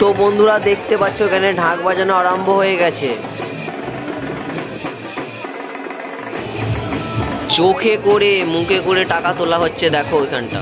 তো বন্ধুরা দেখতে পাচ্ছ, এখানে ঢাক বাজানো আরম্ভ হয়ে গেছে। চোখে করে, মুখে করে টাকা তোলা হচ্ছে, দেখো ওইখানটা।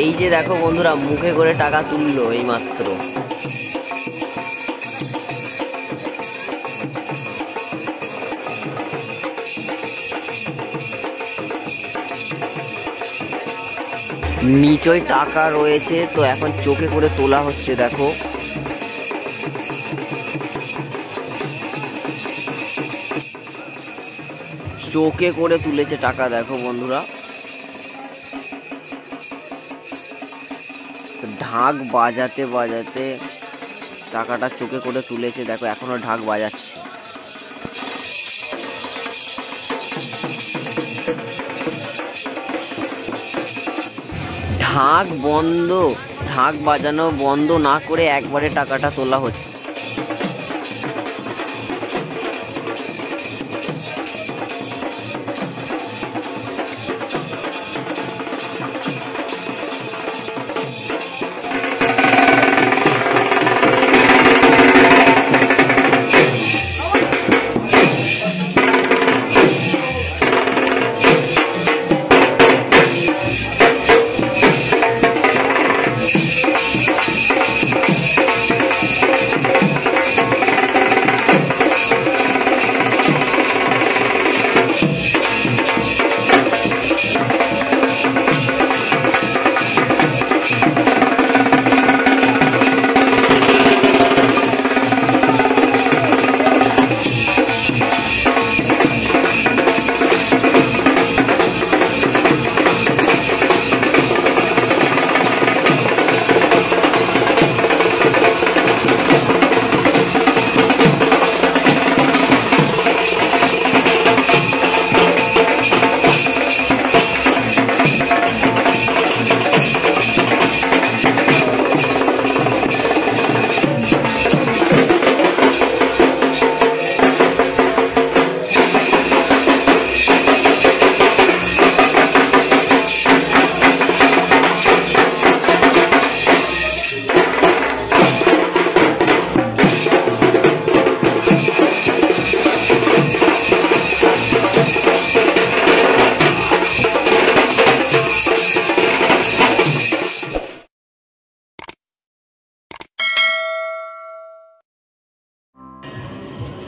এই যে দেখো বন্ধুরা, মুখে করে টাকা তুললো এই মাত্র নিচয় টাকা রয়েছে, তো এখন চোখে করে তোলা হচ্ছে, দেখো। চোখে করে তুলেছে টাকা, দেখো বন্ধুরা। ঢাক বাজাতে বাজাতে টাকাটা চোখে করে তুলেছে। দেখো, এখনও ঢাক বাজাচ্ছে। ঢাক বন্ধ, ঢাক বাজানো বন্ধ না করে একবারে টাকাটা তোলা হচ্ছে।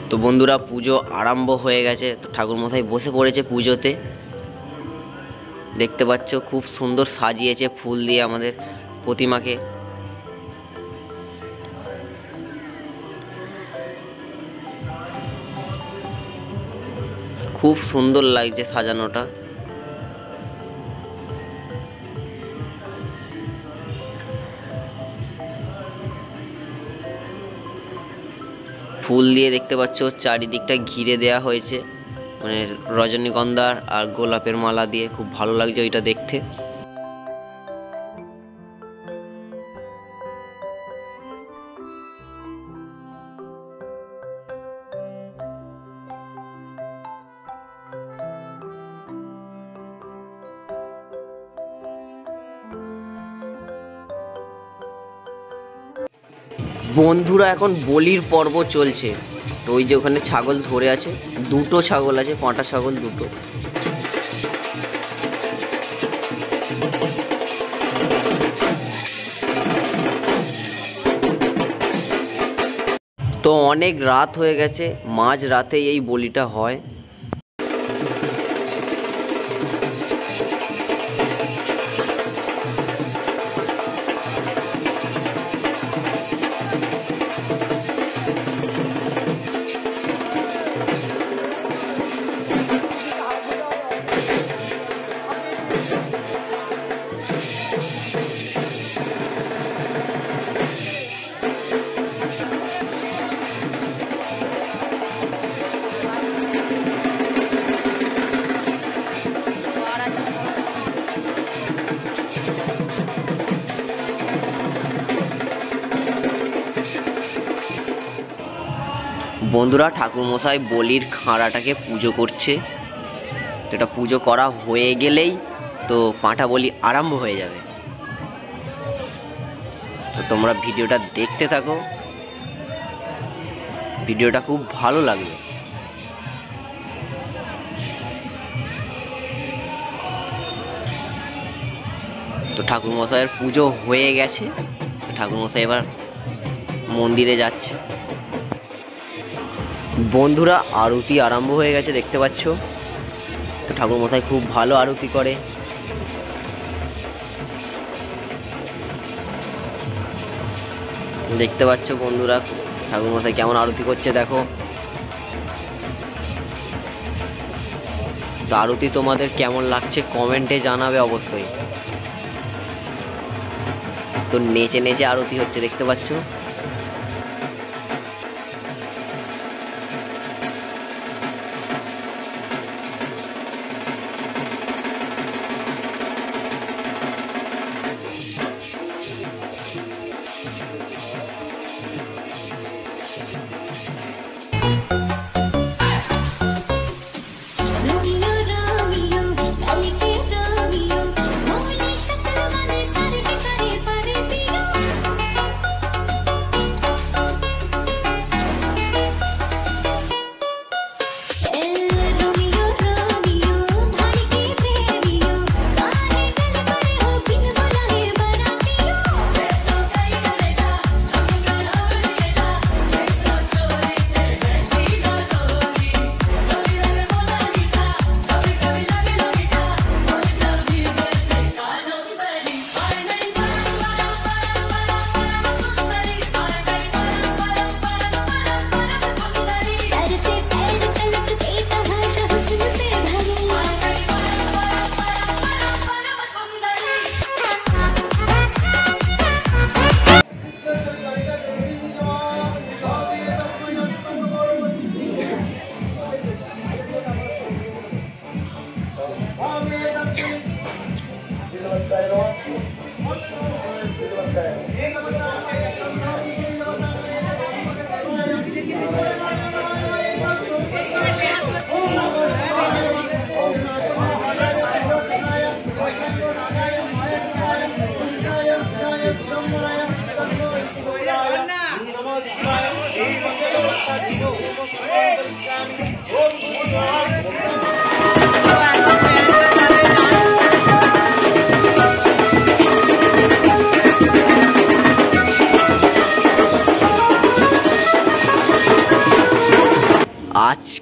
তো বন্ধুরা পুজো আরম্ভ হয়ে গেছে, তো ঠাকুর মশাই বসে পড়েছে পুজোতে। দেখতে পাচ্ছ খুব সুন্দর সাজিয়েছে ফুল দিয়ে আমাদের প্রতিমাকে। খুব সুন্দর লাগছে সাজানোটা। ফুল দিয়ে দেখতে পাচ্ছ, চারিদিকটা ঘিরে দেয়া হয়েছে। মানে রজনীগন্ধার আর গোলাপের মালা দিয়ে, খুব ভালো লাগছে ওইটা দেখতে। বন্ধুরা, এখন বলির পর্ব চলছে। তো ওই যে ওখানে ছাগল ধরে আছে, দুটো ছাগল আছে, পাঁটা ছাগল দুটো। তো অনেক রাত হয়ে গেছে, মাঝ রাতেই এই বলিটা হয়। বন্ধুরা, ঠাকুরমশাই বলির খাঁড়াটাকে পুজো করছে। তো এটা পুজো করা হয়ে গেলেই তো পাঁঠা বলি আরম্ভ হয়ে যাবে। তো তোমরা ভিডিওটা দেখতে থাকো। ভিডিওটা খুব ভালো লাগবে। তো ঠাকুরমশাইয়ের পুজো হয়ে গেছে। ঠাকুরমশাই এবার মন্দিরে যাচ্ছে। বন্ধুরা, আরতি আরম্ভ হয়ে গেছে, দেখতে পাচ্ছ? তো ঠাকুরমশাই খুব ভালো আরতি করে। দেখতে পাচ্ছ বন্ধুরা, ঠাকুরমশাই কেমন আরতি করছে, দেখো। তো আরতি তোমাদের কেমন লাগছে কমেন্টে জানাবে অবশ্যই। তো নেচে নেচে আরতি হচ্ছে, দেখতে পাচ্ছ?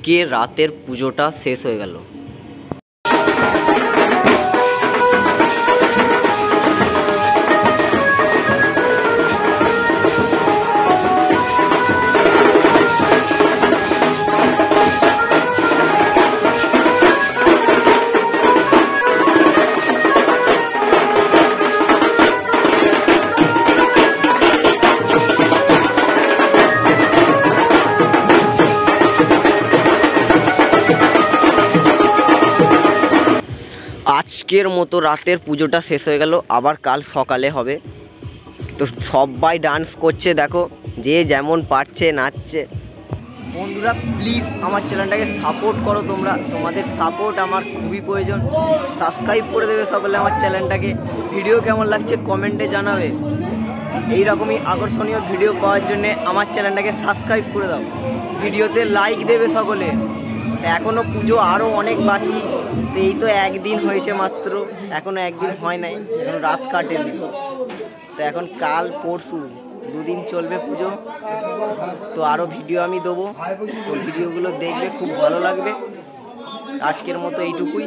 আজকে রাতের পুজোটা শেষ হয়ে গেল। আজকের মতো রাতের পুজোটা শেষ হয়ে গেল, আবার কাল সকালে হবে। তো সবাই ডান্স করছে, দেখো, যে যেমন পারছে, নাচছে। বন্ধুরা প্লিজ আমার চ্যানেলটাকে সাপোর্ট করো তোমরা। তোমাদের সাপোর্ট আমার খুবই প্রয়োজন। সাবস্ক্রাইব করে দেবে সকলে আমার চ্যানেলটাকে ভিডিও কেমন লাগছে কমেন্টে জানাবে। এই রকমই আকর্ষণীয় ভিডিও পাওয়ার জন্য আমার চ্যানেলটাকে সাবস্ক্রাইব করে দাও। ভিডিওতে লাইক দেবে সকলে। এখনও পুজো আরও অনেক বাকি। তো এই তো একদিন হয়েছে মাত্র এখনও একদিন হয় নাই, এখন রাত কাটেনি। তো এখন কাল পরশু দুদিন চলবে পুজো। তো আরও ভিডিও আমি দেবো। ভিডিওগুলো দেখবে, খুব ভালো লাগবে। আজকের মতো এইটুকুই।